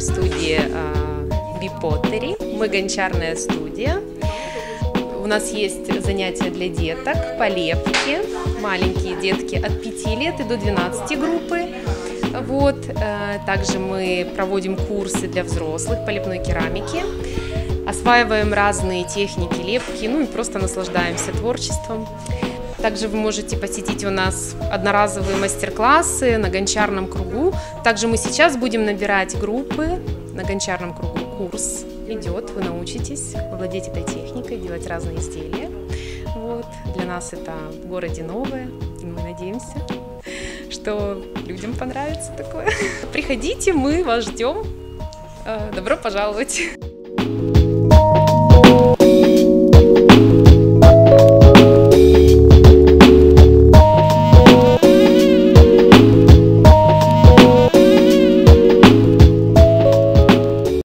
студии Бипоттери. Мы гончарная студия. У нас есть занятия для деток по лепке. Маленькие детки от 5 лет и до 12 группы. Вот. э, Также мы проводим курсы для взрослых по лепной керамике. Осваиваем разные техники лепки, ну и просто наслаждаемся творчеством. Также вы можете посетить у нас одноразовые мастер-классы на гончарном кругу. Также мы сейчас будем набирать группы на гончарном кругу. Курс идет, вы научитесь владеть этой техникой, делать разные изделия. Вот. Для нас это в городе новое, и мы надеемся, что людям понравится такое. Приходите, мы вас ждем. Э, Добро пожаловать!